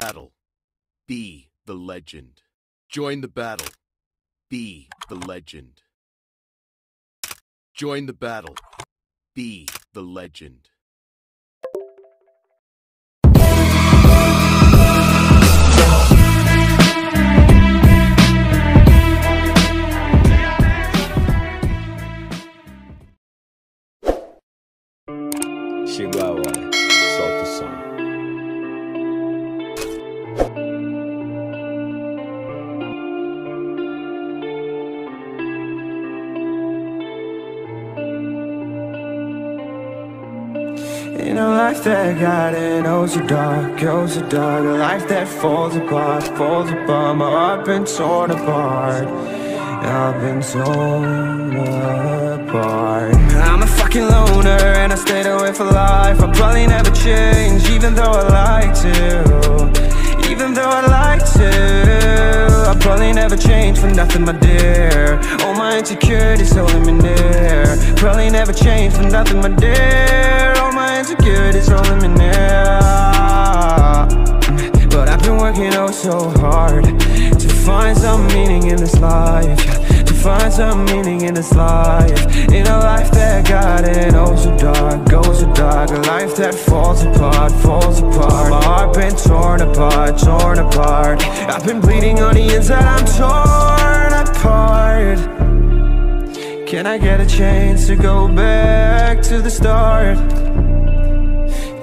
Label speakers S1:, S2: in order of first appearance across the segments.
S1: Battle. Be the legend. Join the battle. Be the legend. Join the battle. Be the legend.
S2: Chegou
S3: that got in oh so dark, oh so dark. A life that falls apart, falls apart. My heart been torn apart. I've been torn apart. I'm a fucking loner and I stayed away for life. I'll probably never change even though I like to. Even though I like to I'll probably never change for nothing my dear. All my insecurities holding me near. Probably never change for nothing my dear. All my insecurities holding me near. But I've been working oh so hard To find some meaning in this life To find some meaning in this life that falls apart, falls apart. My heart been torn apart, torn apart. I've been bleeding on the inside, I'm torn apart. Can I get a chance to go back to the start?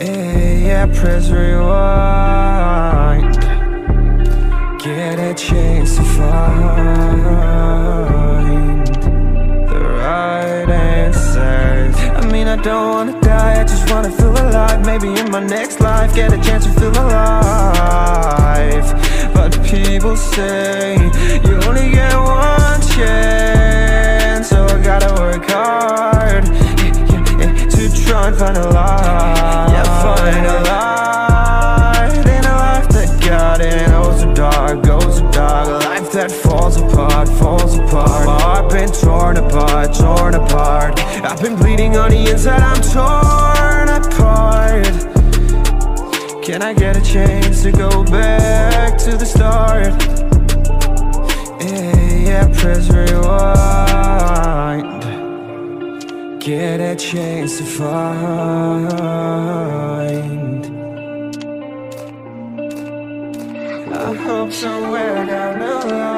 S3: Yeah, yeah, press rewind. Get a chance to find don't wanna die, I just wanna feel alive. Maybe in my next life, get a chance to feel alive. But people say, bleeding on the inside, I'm torn apart. Can I get a chance to go back to the start? Yeah, yeah, press rewind. Get a chance to find. I hope somewhere down the line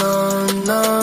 S3: No, no.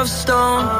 S3: Of stone,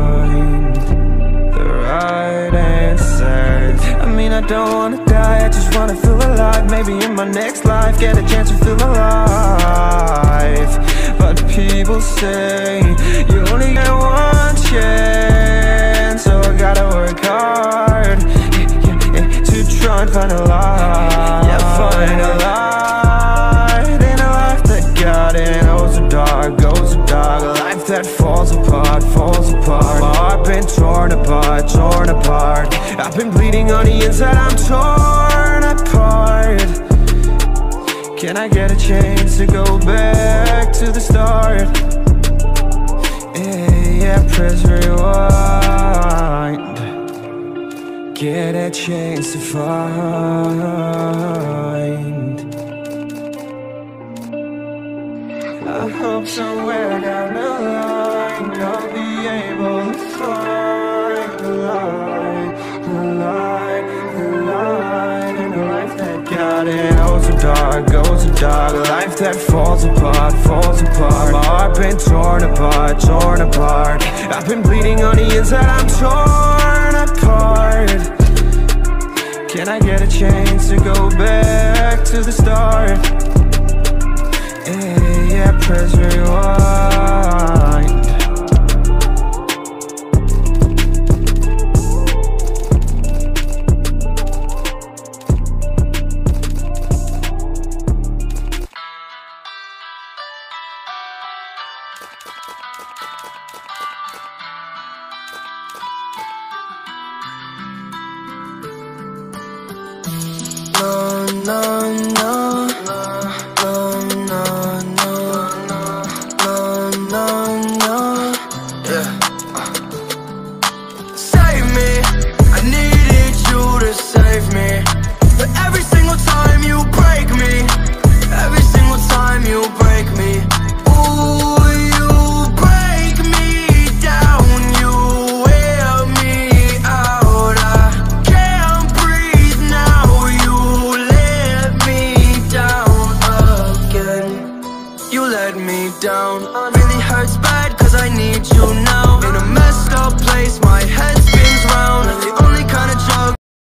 S3: mean, I don't wanna die, I just wanna feel alive. Maybe in my next life, get a chance to feel alive. But people say, been bleeding on the inside, I'm torn apart. Can I get a chance to go back to the start? Yeah, yeah, press rewind. Get a chance to find. I hope somewhere down the been torn apart, torn apart. I've been bleeding on the inside, I'm torn apart. Can I get a chance to go back